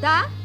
Da?